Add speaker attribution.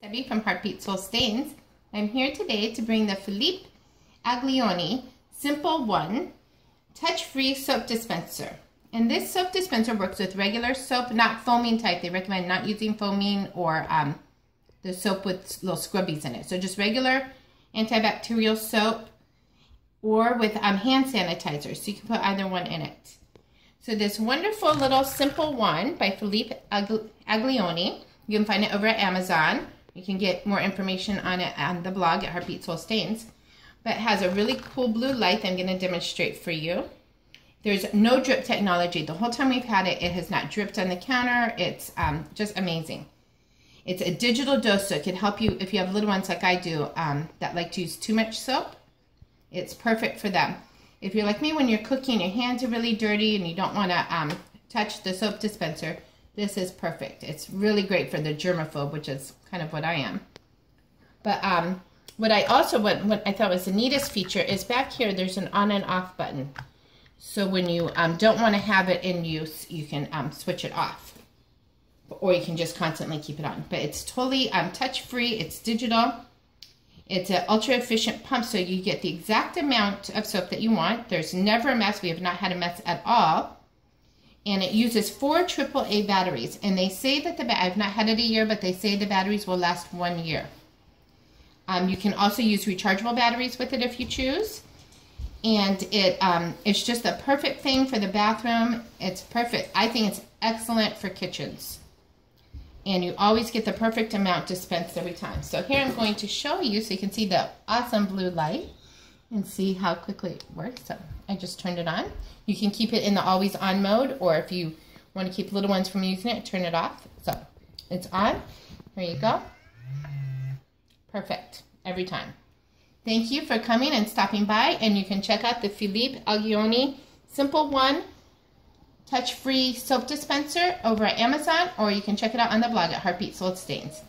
Speaker 1: Debbie from Heartbeat Soul Stains. I'm here today to bring the Philippe Aglioni Simple One Touch-Free Soap Dispenser. And this soap dispenser works with regular soap, not foaming type. They recommend not using foaming or um, the soap with little scrubbies in it. So just regular antibacterial soap or with um, hand sanitizer. So you can put either one in it. So this wonderful little simple one by Philippe Aglioni. You can find it over at Amazon. You can get more information on it on the blog at Heartbeat Soul Stains. But it has a really cool blue light I'm going to demonstrate for you. There's no drip technology. The whole time we've had it, it has not dripped on the counter. It's um, just amazing. It's a digital dose, so it can help you if you have little ones like I do um, that like to use too much soap. It's perfect for them. If you're like me, when you're cooking, your hands are really dirty and you don't want to um, touch the soap dispenser, this is perfect. It's really great for the germaphobe, which is kind of what I am. But um, what I also, what, what I thought was the neatest feature is back here, there's an on and off button. So when you um, don't want to have it in use, you can um, switch it off. Or you can just constantly keep it on. But it's totally um, touch-free. It's digital. It's an ultra-efficient pump, so you get the exact amount of soap that you want. There's never a mess. We have not had a mess at all and it uses four AAA batteries. And they say that the I've not had it a year, but they say the batteries will last one year. Um, you can also use rechargeable batteries with it if you choose. And it um, it's just a perfect thing for the bathroom. It's perfect. I think it's excellent for kitchens. And you always get the perfect amount dispensed every time. So here I'm going to show you so you can see the awesome blue light and see how quickly it works. So I just turned it on. You can keep it in the always on mode, or if you want to keep little ones from using it, turn it off. So it's on. Here you go. Perfect. Every time. Thank you for coming and stopping by, and you can check out the Philippe Aglioni Simple One touch-free soap dispenser over at Amazon, or you can check it out on the blog at Heartbeat Soul Stains.